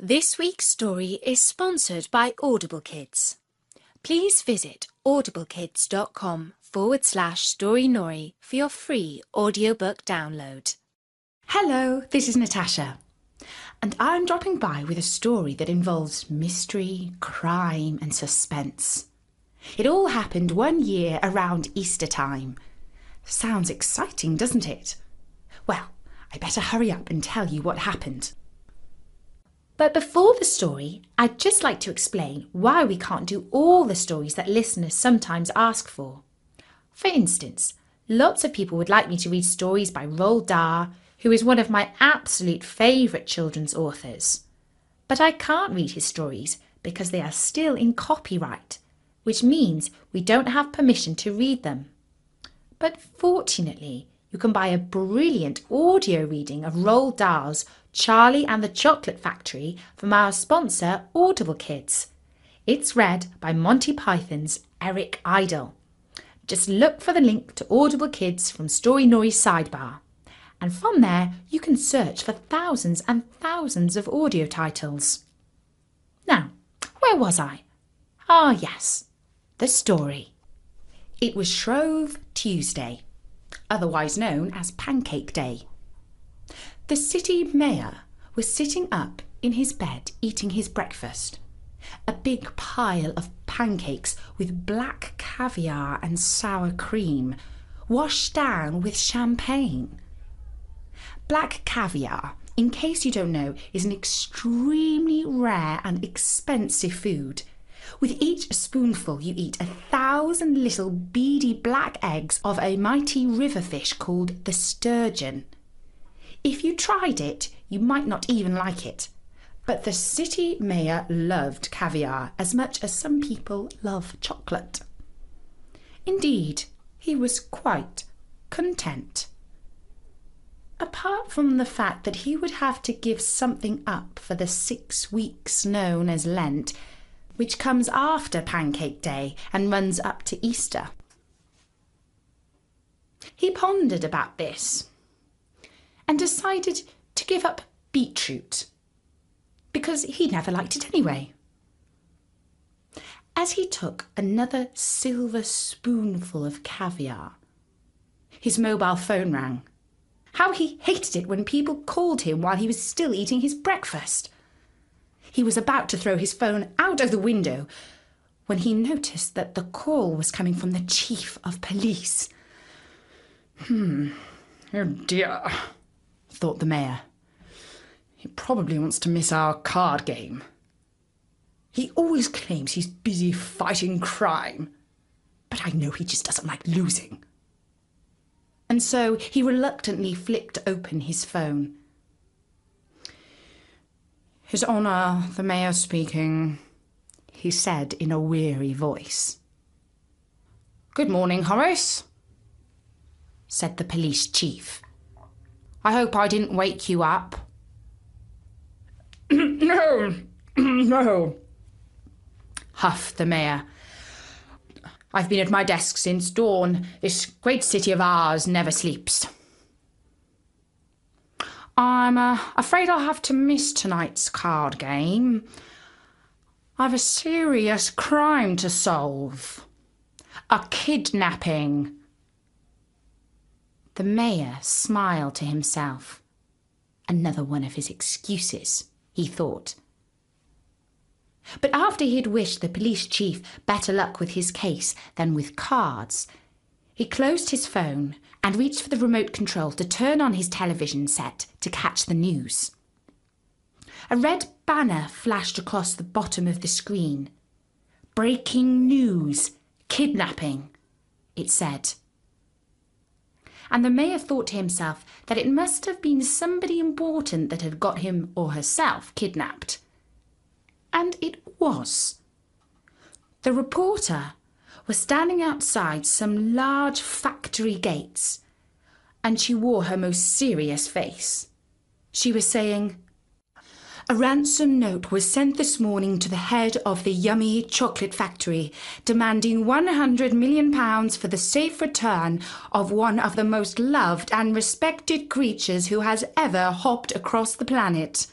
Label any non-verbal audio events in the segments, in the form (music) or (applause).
This week's story is sponsored by Audible Kids. Please visit audiblekids.com forward slash storynory for your free audiobook download. Hello, this is Natasha, and I'm dropping by with a story that involves mystery, crime, and suspense. It all happened one year around Easter time. Sounds exciting, doesn't it? Well, I better hurry up and tell you what happened. But before the story, I'd just like to explain why we can't do all the stories that listeners sometimes ask for. For instance, lots of people would like me to read stories by Roald Dahl, who is one of my absolute favourite children's authors. But I can't read his stories because they are still in copyright, which means we don't have permission to read them. But fortunately, you can buy a brilliant audio reading of Roald Dahl's Charlie and the Chocolate Factory from our sponsor, Audible Kids. It's read by Monty Python's Eric Idle. Just look for the link to Audible Kids from Storynory's sidebar. And from there, you can search for thousands and thousands of audio titles. Now, where was I? Ah, yes, the story. It was Shrove Tuesday, otherwise known as Pancake Day. The city mayor was sitting up in his bed eating his breakfast. A big pile of pancakes with black caviar and sour cream, washed down with champagne. Black caviar, in case you don't know, is an extremely rare and expensive food. With each spoonful, you eat a thousand little beady black eggs of a mighty river fish called the sturgeon. If you tried it, you might not even like it. But the city mayor loved caviar as much as some people love chocolate. Indeed, he was quite content. Apart from the fact that he would have to give something up for the six weeks known as Lent, which comes after Pancake Day and runs up to Easter. He pondered about this and decided to give up beetroot because he never liked it anyway. As he took another silver spoonful of caviar, his mobile phone rang. How he hated it when people called him while he was still eating his breakfast. He was about to throw his phone out of the window when he noticed that the call was coming from the chief of police. Hmm, oh dear, thought the mayor. He probably wants to miss our card game. He always claims he's busy fighting crime, but I know he just doesn't like losing. And so he reluctantly flicked open his phone. His Honour, the Mayor speaking, he said in a weary voice. Good morning, Horace, said the police chief. I hope I didn't wake you up. (clears throat) no, (clears throat) no, huffed the mayor. I've been at my desk since dawn. This great city of ours never sleeps. I'm uh, afraid I'll have to miss tonight's card game. I've a serious crime to solve. A kidnapping. The mayor smiled to himself. Another one of his excuses, he thought. But after he had wished the police chief better luck with his case than with cards, he closed his phone and reached for the remote control to turn on his television set to catch the news. A red banner flashed across the bottom of the screen. Breaking news! Kidnapping! It said and the mayor thought to himself that it must have been somebody important that had got him or herself kidnapped. And it was. The reporter was standing outside some large factory gates, and she wore her most serious face. She was saying, a ransom note was sent this morning to the head of the Yummy Chocolate Factory, demanding £100 million for the safe return of one of the most loved and respected creatures who has ever hopped across the planet.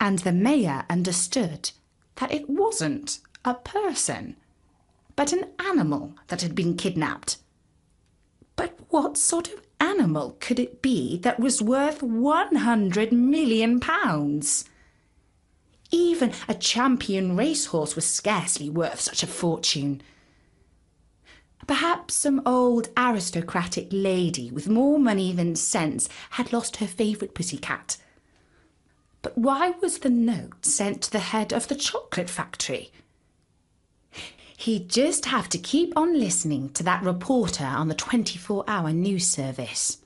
and the mayor understood that it wasn't a person, but an animal that had been kidnapped. What sort of animal could it be that was worth 100 million pounds? Even a champion racehorse was scarcely worth such a fortune. Perhaps some old aristocratic lady with more money than sense had lost her favourite pussy cat. But why was the note sent to the head of the chocolate factory? He'd just have to keep on listening to that reporter on the 24 hour news service.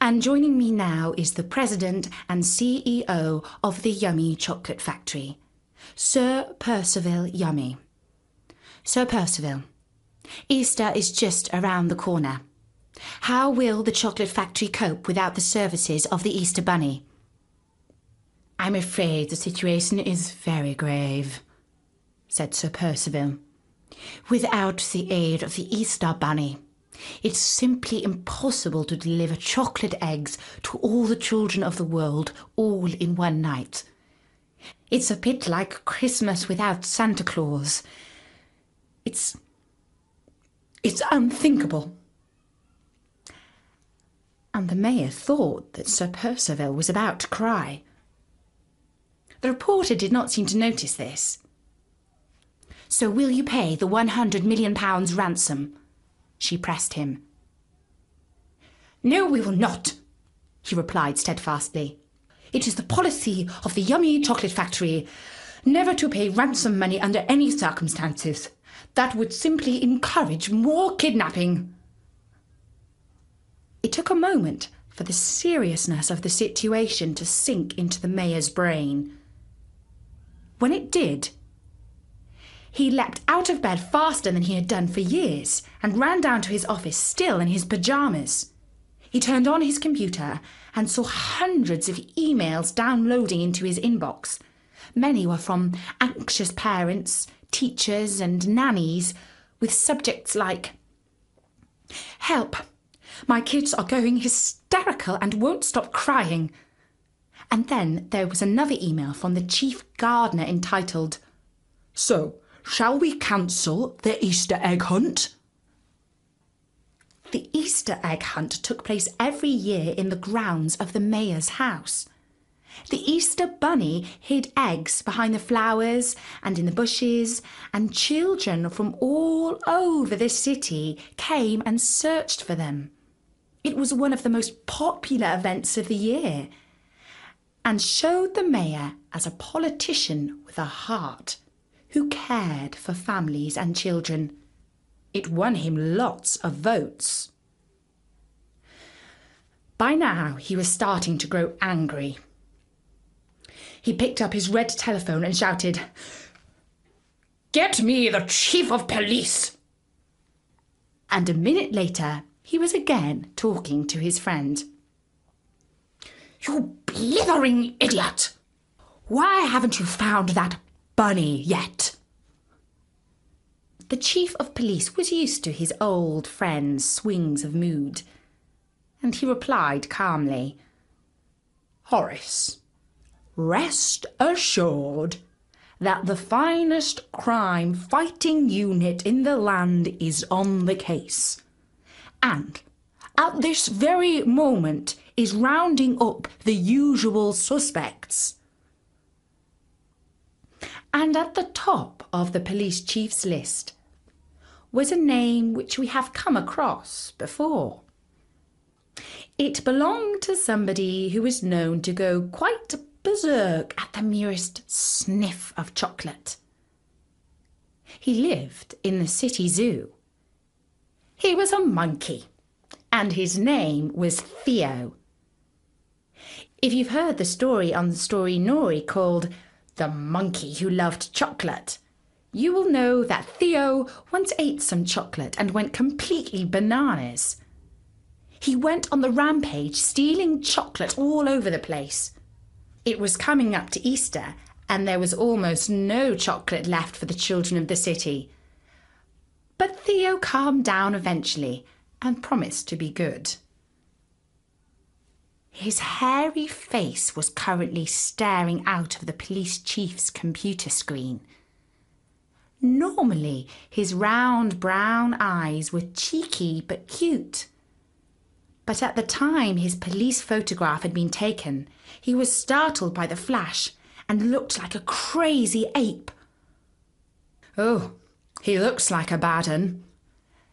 And joining me now is the president and CEO of the Yummy Chocolate Factory, Sir Percival Yummy. Sir Percival, Easter is just around the corner. How will the chocolate factory cope without the services of the Easter Bunny? I'm afraid the situation is very grave, said Sir Percival. Without the aid of the Easter Bunny, it's simply impossible to deliver chocolate eggs to all the children of the world all in one night. It's a bit like Christmas without Santa Claus. It's. it's unthinkable. And the mayor thought that Sir Percival was about to cry. The reporter did not seem to notice this. So will you pay the one hundred million pounds ransom? She pressed him. No, we will not, he replied steadfastly. It is the policy of the Yummy Chocolate Factory never to pay ransom money under any circumstances. That would simply encourage more kidnapping. It took a moment for the seriousness of the situation to sink into the mayor's brain. When it did, he leapt out of bed faster than he had done for years and ran down to his office still in his pyjamas. He turned on his computer and saw hundreds of emails downloading into his inbox. Many were from anxious parents, teachers, and nannies with subjects like Help! My kids are going hysterical and won't stop crying. And then there was another email from the chief gardener entitled, So, shall we cancel the Easter egg hunt? The Easter egg hunt took place every year in the grounds of the mayor's house. The Easter bunny hid eggs behind the flowers and in the bushes, and children from all over the city came and searched for them. It was one of the most popular events of the year and showed the mayor as a politician with a heart who cared for families and children. It won him lots of votes. By now, he was starting to grow angry. He picked up his red telephone and shouted, Get me the chief of police! And a minute later, he was again talking to his friend. You blithering idiot! Why haven't you found that bunny yet? The chief of police was used to his old friend's swings of mood, and he replied calmly Horace, rest assured that the finest crime fighting unit in the land is on the case. And at this very moment is rounding up the usual suspects. And at the top of the police chief's list was a name which we have come across before. It belonged to somebody who was known to go quite berserk at the merest sniff of chocolate. He lived in the city zoo. He was a monkey, and his name was Theo. If you've heard the story on the Storynory called The Monkey Who Loved Chocolate, you will know that Theo once ate some chocolate and went completely bananas. He went on the rampage, stealing chocolate all over the place. It was coming up to Easter, and there was almost no chocolate left for the children of the city. But Theo calmed down eventually and promised to be good. His hairy face was currently staring out of the police chief's computer screen. Normally, his round brown eyes were cheeky but cute. But at the time his police photograph had been taken, he was startled by the flash and looked like a crazy ape. Oh, he looks like a bad un,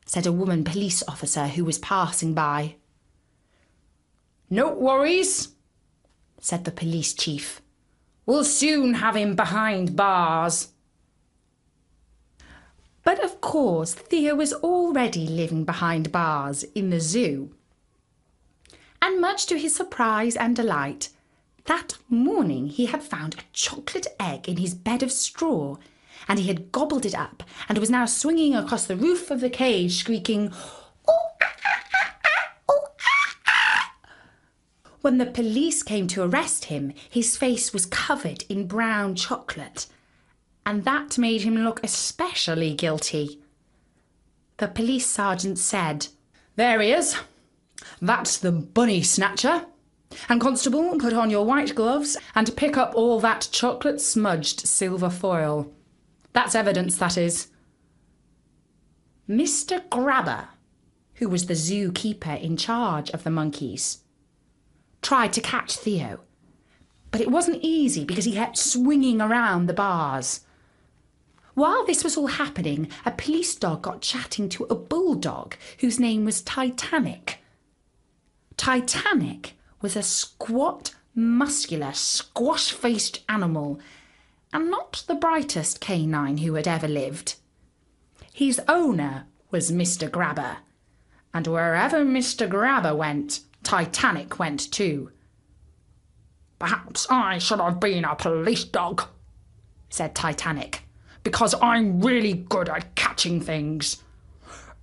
said a woman police officer who was passing by. No worries, said the police chief. We'll soon have him behind bars. But of course, Theo was already living behind bars in the zoo. And much to his surprise and delight, that morning he had found a chocolate egg in his bed of straw, and he had gobbled it up and was now swinging across the roof of the cage, squeaking, oh, ah, ah, ah, oh, When the police came to arrest him, his face was covered in brown chocolate, and that made him look especially guilty. The police sergeant said, There he is. That's the bunny snatcher. And, Constable, put on your white gloves and pick up all that chocolate smudged silver foil. That's evidence, that is. Mr. Grabber, who was the zookeeper in charge of the monkeys, tried to catch Theo, but it wasn't easy because he kept swinging around the bars. While this was all happening, a police dog got chatting to a bulldog whose name was Titanic. Titanic was a squat, muscular, squash faced animal, and not the brightest canine who had ever lived. His owner was Mr. Grabber, and wherever Mr. Grabber went, Titanic went too. Perhaps I should have been a police dog, said Titanic, because I'm really good at catching things.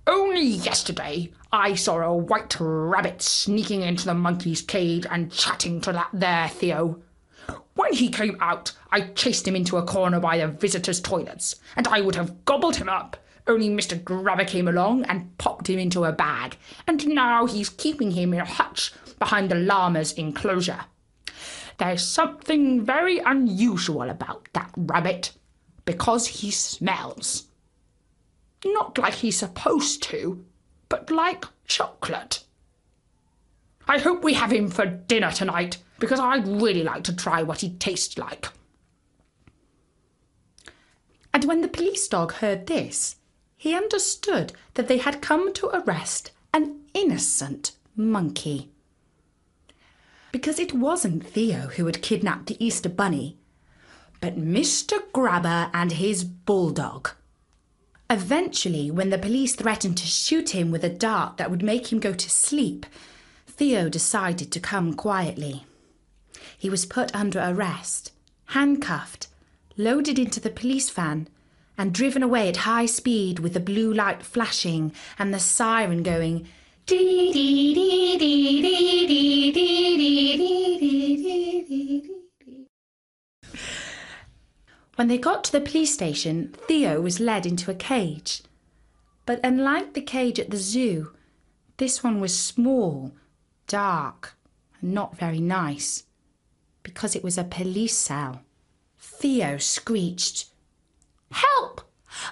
Only yesterday I saw a white rabbit sneaking into the monkey's cage and chatting to that there Theo. When he came out, I chased him into a corner by the visitors' toilets, and I would have gobbled him up, only Mr. Grabber came along and popped him into a bag, and now he's keeping him in a hutch behind the llama's enclosure. There's something very unusual about that rabbit, because he smells. Not like he's supposed to, but like chocolate. I hope we have him for dinner tonight, because I'd really like to try what he tastes like. And when the police dog heard this, he understood that they had come to arrest an innocent monkey. Because it wasn't Theo who had kidnapped the Easter Bunny, but Mr. Grabber and his bulldog. Eventually, when the police threatened to shoot him with a dart that would make him go to sleep, Theo decided to come quietly. He was put under arrest, handcuffed, loaded into the police van, and driven away at high speed with the blue light flashing and the siren going dee dee dee dee dee dee dee dee dee dee dee when they got to the police station, Theo was led into a cage. But unlike the cage at the zoo, this one was small, dark, and not very nice, because it was a police cell. Theo screeched, Help!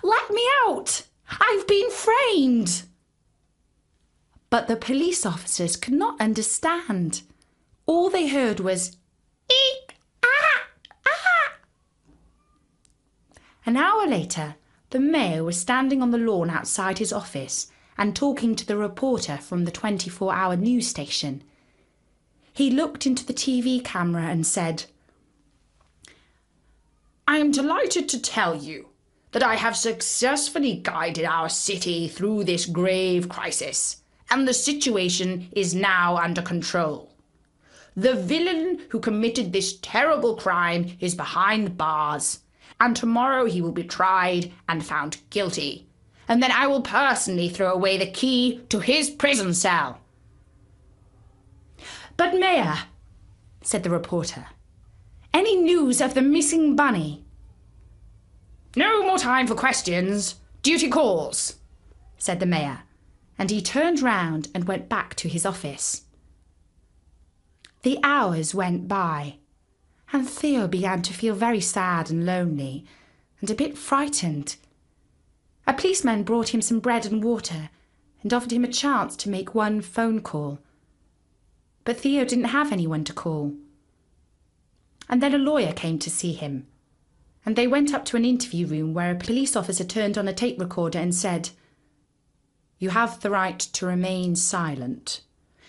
Let me out! I've been framed! But the police officers could not understand. All they heard was, Eek! ah, ah. An hour later, the mayor was standing on the lawn outside his office and talking to the reporter from the 24 hour news station. He looked into the TV camera and said, I am delighted to tell you that I have successfully guided our city through this grave crisis, and the situation is now under control. The villain who committed this terrible crime is behind bars and tomorrow he will be tried and found guilty. And then I will personally throw away the key to his prison cell. But, Mayor, said the reporter, any news of the missing bunny? No more time for questions. Duty calls, said the Mayor, and he turned round and went back to his office. The hours went by, and Theo began to feel very sad and lonely and a bit frightened. A policeman brought him some bread and water and offered him a chance to make one phone call. But Theo didn't have anyone to call. And then a lawyer came to see him, and they went up to an interview room where a police officer turned on a tape recorder and said, You have the right to remain silent,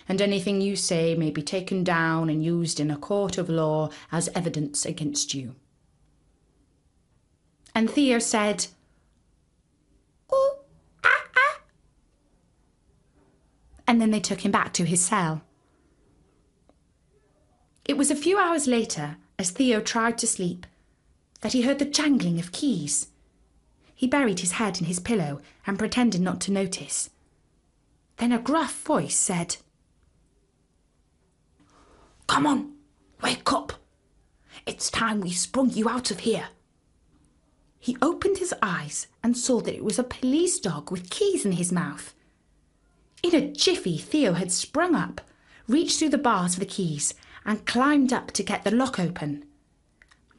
and anything you say may be taken down and used in a court of law as evidence against you. And Theo said, Oh, ah, ah. And then they took him back to his cell. It was a few hours later, as Theo tried to sleep, that he heard the jangling of keys. He buried his head in his pillow and pretended not to notice. Then a gruff voice said, Come on, wake up. It's time we sprung you out of here. He opened his eyes and saw that it was a police dog with keys in his mouth. In a jiffy, Theo had sprung up, reached through the bars for the keys, and climbed up to get the lock open.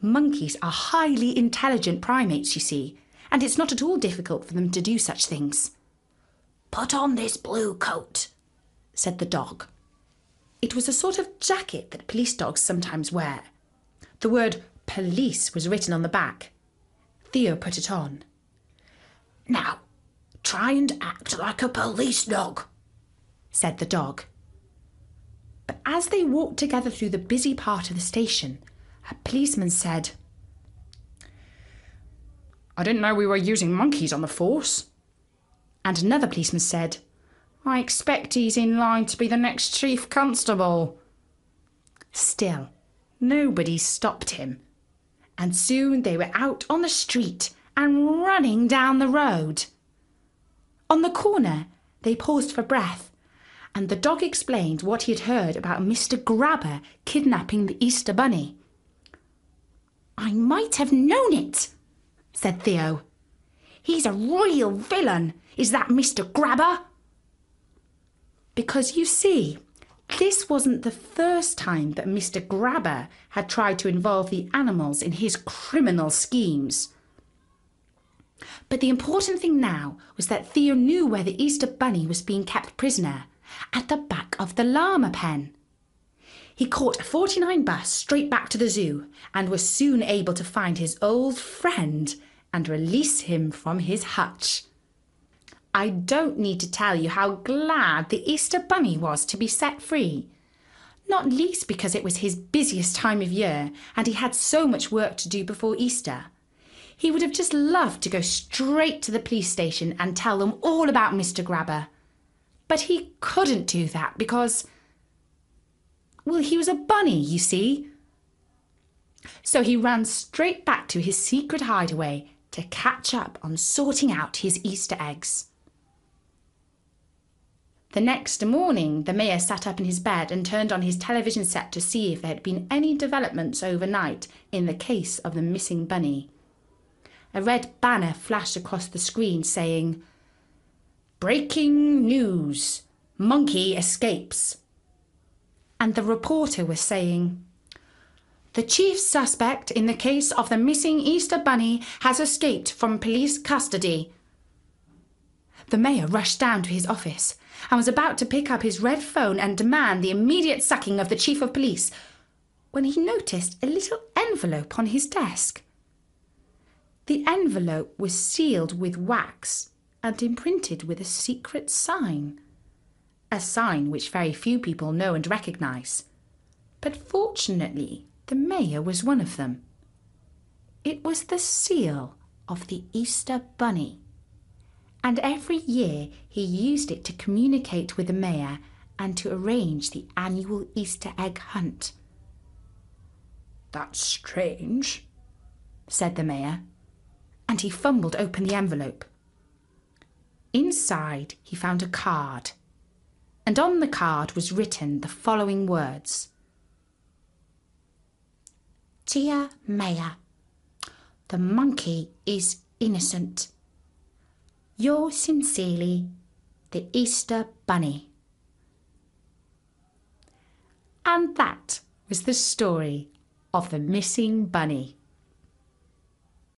Monkeys are highly intelligent primates, you see, and it's not at all difficult for them to do such things. Put on this blue coat, said the dog. It was a sort of jacket that police dogs sometimes wear. The word police was written on the back. Theo put it on. Now, try and act like a police dog, said the dog. But as they walked together through the busy part of the station, a policeman said, I didn't know we were using monkeys on the force. And another policeman said, I expect he's in line to be the next chief constable. Still, nobody stopped him, and soon they were out on the street and running down the road. On the corner, they paused for breath and the dog explained what he had heard about Mr. Grabber kidnapping the Easter Bunny. I might have known it, said Theo. He's a royal villain, is that Mr. Grabber? Because you see, this wasn't the first time that Mr. Grabber had tried to involve the animals in his criminal schemes. But the important thing now was that Theo knew where the Easter Bunny was being kept prisoner at the back of the llama pen. He caught a 49 bus straight back to the zoo and was soon able to find his old friend and release him from his hutch. I don't need to tell you how glad the Easter Bunny was to be set free. Not least because it was his busiest time of year and he had so much work to do before Easter. He would have just loved to go straight to the police station and tell them all about Mr. Grabber. But he couldn't do that because, well, he was a bunny, you see. So he ran straight back to his secret hideaway to catch up on sorting out his Easter eggs. The next morning, the mayor sat up in his bed and turned on his television set to see if there had been any developments overnight in the case of the missing bunny. A red banner flashed across the screen saying, Breaking news Monkey escapes. And the reporter was saying, The chief suspect in the case of the missing Easter Bunny has escaped from police custody. The mayor rushed down to his office and was about to pick up his red phone and demand the immediate sacking of the chief of police when he noticed a little envelope on his desk. The envelope was sealed with wax and imprinted with a secret sign. A sign which very few people know and recognize. But fortunately, the mayor was one of them. It was the seal of the Easter Bunny. And every year he used it to communicate with the mayor and to arrange the annual Easter egg hunt. That's strange, said the mayor, and he fumbled open the envelope. Inside, he found a card, and on the card was written the following words Dear Mayor, the monkey is innocent. Yours sincerely, the Easter Bunny. And that was the story of the missing bunny.